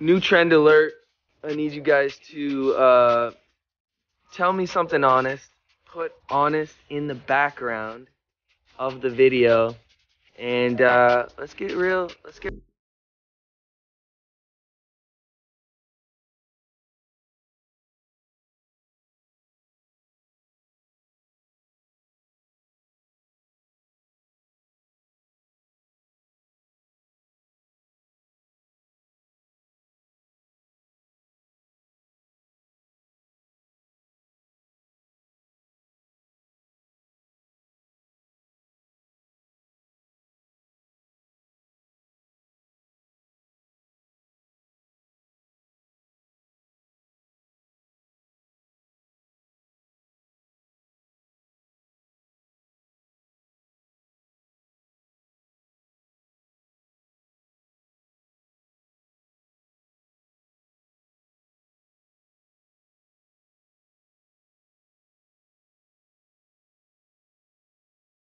new trend alert. I need you guys to uh, tell me something honest. Put honest in the background of the video, and uh, let's get real. Let's get.